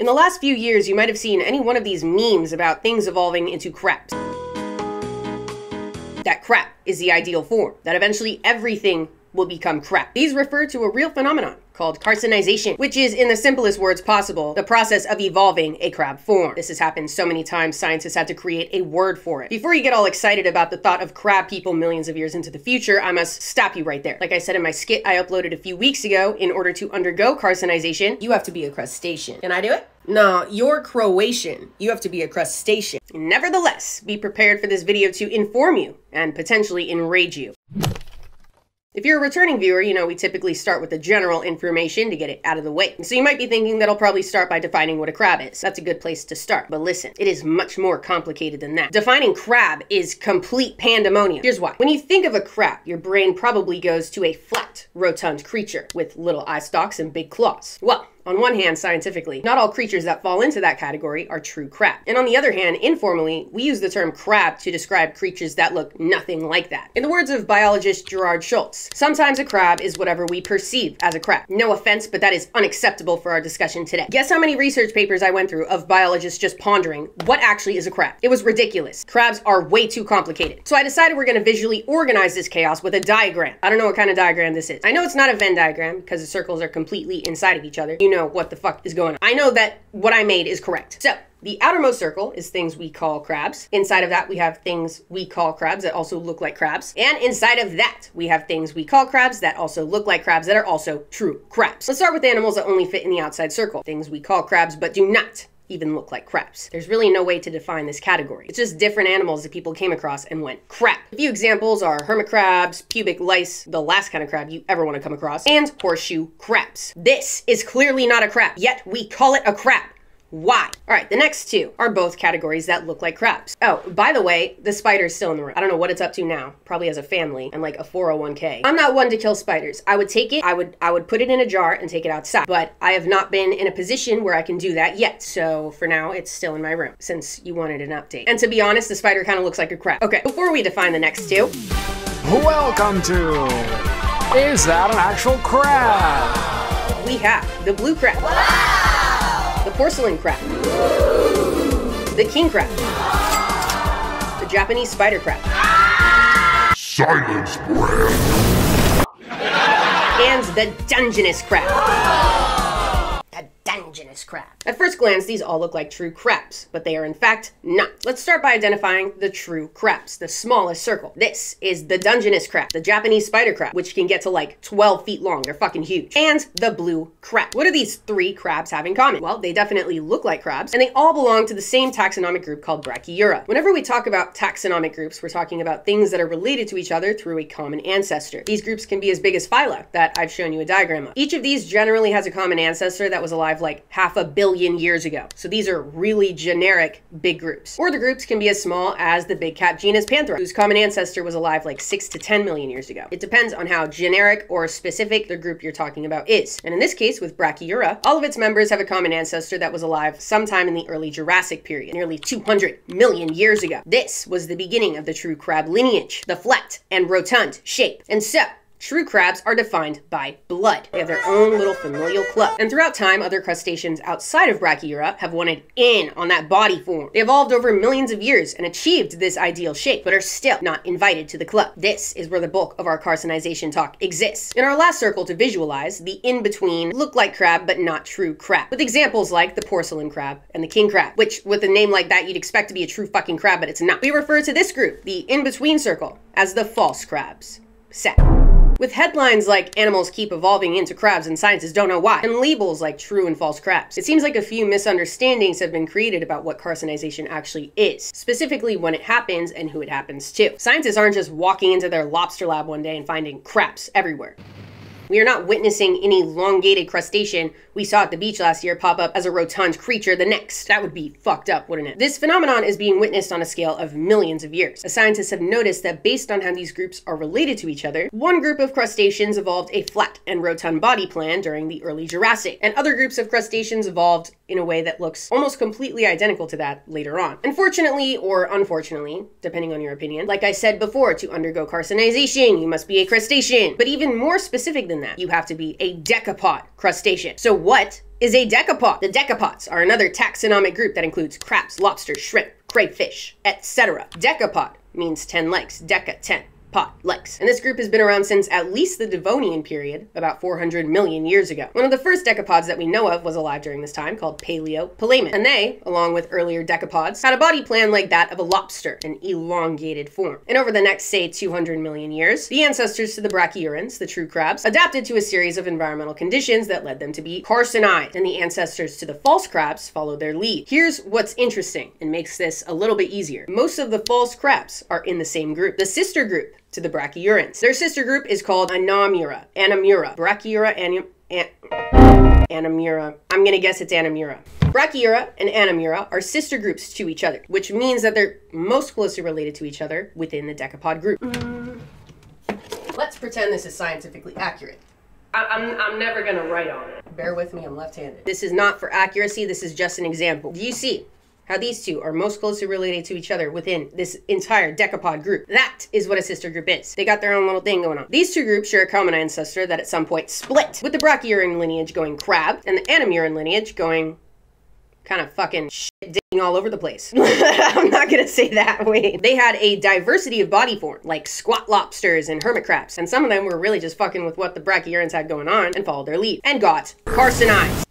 In the last few years, you might have seen any one of these memes about things evolving into crabs. That crap is the ideal form, that eventually everything will become crap. These refer to a real phenomenon called carcinization, which is, in the simplest words possible, the process of evolving a crab form. This has happened so many times, scientists had to create a word for it. Before you get all excited about the thought of crab people millions of years into the future, I must stop you right there. Like I said in my skit I uploaded a few weeks ago, in order to undergo carcinization, you have to be a crustacean. Can I do it? No, you're Croatian. You have to be a crustacean. Nevertheless, be prepared for this video to inform you and potentially enrage you. If you're a returning viewer, you know we typically start with the general information to get it out of the way. So you might be thinking that I'll probably start by defining what a crab is. That's a good place to start. But listen, it is much more complicated than that. Defining crab is complete pandemonium. Here's why. When you think of a crab, your brain probably goes to a flat, rotund creature with little eye stalks and big claws. Well, on one hand, scientifically, not all creatures that fall into that category are true crab. And on the other hand, informally, we use the term crab to describe creatures that look nothing like that. In the words of biologist Gerhard Scholtz, sometimes a crab is whatever we perceive as a crab. No offense, but that is unacceptable for our discussion today. Guess how many research papers I went through of biologists just pondering what actually is a crab? It was ridiculous. Crabs are way too complicated. So I decided we're gonna visually organize this chaos with a diagram. I don't know what kind of diagram this is. I know it's not a Venn diagram because the circles are completely inside of each other. You know what the fuck is going on. I know that what I made is correct. So, the outermost circle is things we call crabs. Inside of that, we have things we call crabs that also look like crabs. And inside of that, we have things we call crabs that also look like crabs that are also true crabs. Let's start with animals that only fit in the outside circle. Things we call crabs but do not even look like crabs. There's really no way to define this category. It's just different animals that people came across and went crap. A few examples are hermit crabs, pubic lice, the last kind of crab you ever want to come across, and horseshoe crabs. This is clearly not a crab, yet we call it a crab. Why? All right, the next two are both categories that look like crabs. Oh, by the way, the spider's still in the room. I don't know what it's up to now. Probably has a family and like a 401k. I'm not one to kill spiders. I would take it, I would I would put it in a jar and take it outside. But I have not been in a position where I can do that yet. So for now, it's still in my room since you wanted an update. And to be honest, the spider kind of looks like a crab. Okay, before we define the next two. Welcome to Is That an Actual Crab? We have the blue crab. Wow! Porcelain crab, the king crab, the Japanese spider crab. Silence, Bram. And the Dungeness crab At first glance, these all look like true crabs, but they are in fact not. Let's start by identifying the true crabs, the smallest circle. This is the Dungeness crab, the Japanese spider crab, which can get to like 12 feet long. They're fucking huge. And the blue crab. What do these three crabs have in common? Well, they definitely look like crabs, and they all belong to the same taxonomic group called Brachyura. Whenever we talk about taxonomic groups, we're talking about things that are related to each other through a common ancestor. These groups can be as big as phyla that I've shown you a diagram of. Each of these generally has a common ancestor that was alive like half a billion years ago. So these are really generic big groups. Or the groups can be as small as the big cat genus Panthera, whose common ancestor was alive like 6 to 10 million years ago. It depends on how generic or specific the group you're talking about is. And in this case, with Brachyura, all of its members have a common ancestor that was alive sometime in the early Jurassic period, nearly 200 million years ago. This was the beginning of the true crab lineage, the flat and rotund shape. And so, True crabs are defined by blood. They have their own little familial club. And throughout time, other crustaceans outside of Brachyura have wanted in on that body form. They evolved over millions of years and achieved this ideal shape, but are still not invited to the club. This is where the bulk of our carcinization talk exists. In our last circle to visualize, the in-between look like crab but not true crab, with examples like the porcelain crab and the king crab, which with a name like that you'd expect to be a true fucking crab, but it's not. We refer to this group, the in-between circle, as the false crabs. Set. With headlines like animals keep evolving into crabs and scientists don't know why, and labels like true and false crabs, it seems like a few misunderstandings have been created about what carcinization actually is, specifically when it happens and who it happens to. Scientists aren't just walking into their lobster lab one day and finding crabs everywhere. We are not witnessing any elongated crustacean we saw at the beach last year pop up as a rotund creature the next. That would be fucked up, wouldn't it? This phenomenon is being witnessed on a scale of millions of years. As scientists have noticed that based on how these groups are related to each other, one group of crustaceans evolved a flat and rotund body plan during the early Jurassic, and other groups of crustaceans evolved in a way that looks almost completely identical to that later on. Unfortunately, or unfortunately, depending on your opinion, like I said before, to undergo carcinization, you must be a crustacean. But even more specific than that. You have to be a decapod crustacean. So what is a decapod? The decapods are another taxonomic group that includes crabs, lobsters, shrimp, crayfish, etc. Decapod means 10 legs, deca 10 pod legs. And this group has been around since at least the Devonian period, about 400 million years ago. One of the first decapods that we know of was alive during this time, called Palaeopalaemon. And they, along with earlier decapods, had a body plan like that of a lobster, an elongated form. And over the next, say, 200 million years, the ancestors to the brachyurans, the true crabs, adapted to a series of environmental conditions that led them to be carcinized, and the ancestors to the false crabs followed their lead. Here's what's interesting and makes this a little bit easier. Most of the false crabs are in the same group. The sister group to the brachyurans. Their sister group is called Anomura. Anomura. Brachyura anum, an, Anomura. I'm gonna guess it's Anomura. Brachyura and Anomura are sister groups to each other, which means that they're most closely related to each other within the decapod group. Mm. Let's pretend this is scientifically accurate. I, I'm, I'm never gonna write on it. Bear with me, I'm left-handed. This is not for accuracy, this is just an example. Do you see? How these two are most closely related to each other within this entire decapod group. That is what a sister group is. They got their own little thing going on. These two groups share a common ancestor that at some point split, with the brachyuran lineage going crab and the anomuran lineage going kind of fucking shit digging all over the place. I'm not gonna say that way. They had a diversity of body form, like squat lobsters and hermit crabs, and some of them were really just fucking with what the brachyurans had going on and followed their lead, and got carcinized.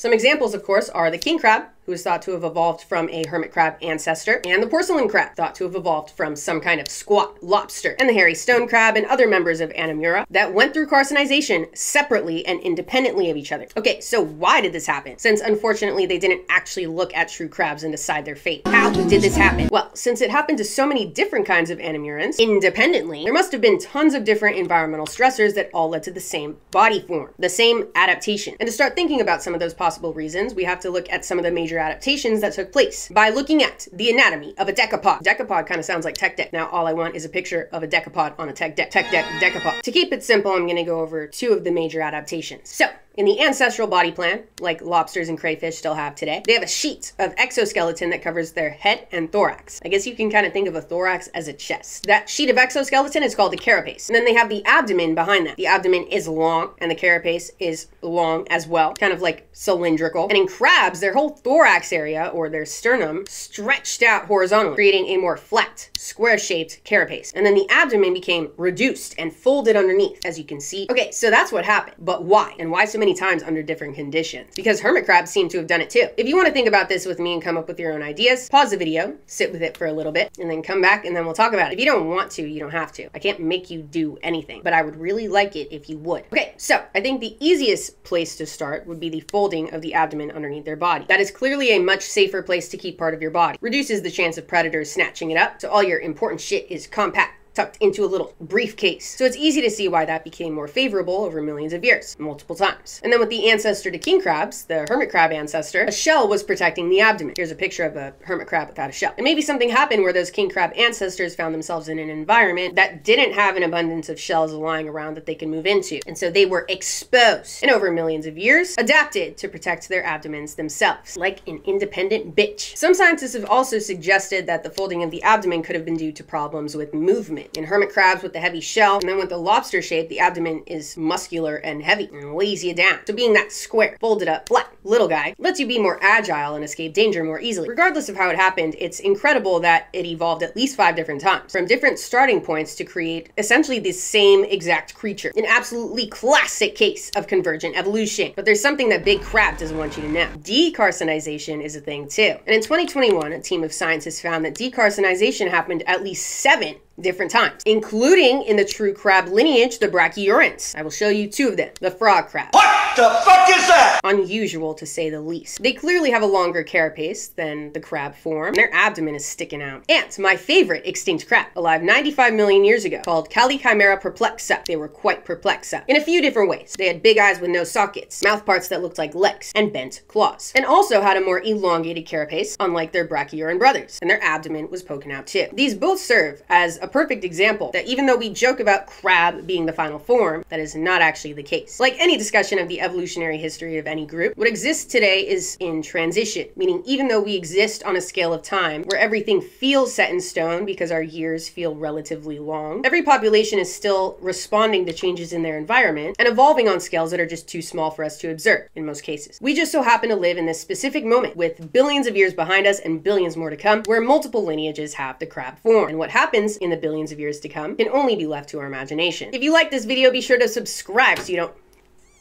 Some examples, of course, are the king crab, who is thought to have evolved from a hermit crab ancestor, and the porcelain crab, thought to have evolved from some kind of squat lobster, and the hairy stone crab and other members of Anomura that went through carcinization separately and independently of each other. Okay, so why did this happen? Since unfortunately they didn't actually look at true crabs and decide their fate. How did this happen? Well, since it happened to so many different kinds of Anomurans independently, there must have been tons of different environmental stressors that all led to the same body form, the same adaptation. And to start thinking about some of those possible reasons, we have to look at some of the major adaptations that took place by looking at the anatomy of a decapod. Decapod kind of sounds like tech deck. Now all I want is a picture of a decapod on a tech deck. Tech deck decapod. To keep it simple, I'm going to go over two of the major adaptations. So in the ancestral body plan, like lobsters and crayfish still have today, they have a sheet of exoskeleton that covers their head and thorax. I guess you can kind of think of a thorax as a chest. That sheet of exoskeleton is called the carapace. And then they have the abdomen behind that. The abdomen is long and the carapace is long as well, kind of like cylindrical. And in crabs, their whole thorax area or their sternum stretched out horizontally, creating a more flat, square-shaped carapace. And then the abdomen became reduced and folded underneath, as you can see. Okay, so that's what happened. But why? And why so many times under different conditions because hermit crabs seem to have done it too. If you want to think about this with me and come up with your own ideas, pause the video, sit with it for a little bit, and then come back and then we'll talk about it. If you don't want to, you don't have to. I can't make you do anything, but I would really like it if you would. Okay, so I think the easiest place to start would be the folding of the abdomen underneath their body. That is clearly a much safer place to keep part of your body. Reduces the chance of predators snatching it up, so all your important shit is compact tucked into a little briefcase. So it's easy to see why that became more favorable over millions of years, multiple times. And then with the ancestor to king crabs, the hermit crab ancestor, a shell was protecting the abdomen. Here's a picture of a hermit crab without a shell. And maybe something happened where those king crab ancestors found themselves in an environment that didn't have an abundance of shells lying around that they could move into. And so they were exposed and over millions of years adapted to protect their abdomens themselves, like an independent bitch. Some scientists have also suggested that the folding of the abdomen could have been due to problems with movement abdomen. In hermit crabs with the heavy shell, and then with the lobster shape, the abdomen is muscular and heavy and weighs you down. So being that square, folded up, flat, little guy, lets you be more agile and escape danger more easily. Regardless of how it happened, it's incredible that it evolved at least five different times, from different starting points to create essentially the same exact creature. An absolutely classic case of convergent evolution. But there's something that Big Crab doesn't want you to know. Decarcinization is a thing too. And in 2021, a team of scientists found that decarcinization happened at least seven different times, including in the true crab lineage, the brachyurans. I will show you two of them. The frog crab. What the fuck is that? Unusual to say the least. They clearly have a longer carapace than the crab form. Their abdomen is sticking out. And my favorite extinct crab, alive 95 million years ago, called Callichimera perplexa. They were quite perplexa in a few different ways. They had big eyes with no sockets, mouth parts that looked like legs, and bent claws. And also had a more elongated carapace, unlike their brachyuran brothers. And their abdomen was poking out too. These both serve as a perfect example that even though we joke about crab being the final form, that is not actually the case. Like any discussion of the evolutionary history of any group, what exists today is in transition, meaning even though we exist on a scale of time where everything feels set in stone because our years feel relatively long, every population is still responding to changes in their environment and evolving on scales that are just too small for us to observe in most cases. We just so happen to live in this specific moment with billions of years behind us and billions more to come where multiple lineages have the crab form. And what happens in the billions of years to come can only be left to our imagination. If you like this video, be sure to subscribe so you don't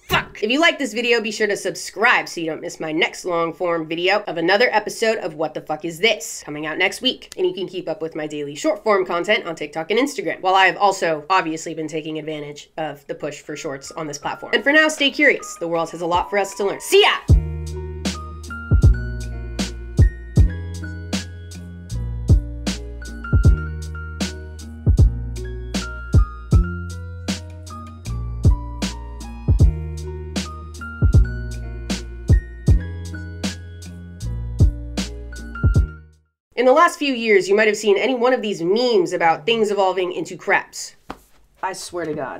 Fuck! If you like this video, be sure to subscribe so you don't miss my next long form video of another episode of What the Fuck Is This? coming out next week. And you can keep up with my daily short form content on TikTok and Instagram, while I have also obviously been taking advantage of the push for shorts on this platform. And for now, stay curious. The world has a lot for us to learn. See ya! In the last few years, you might have seen any one of these memes about things evolving into crabs. I swear to God.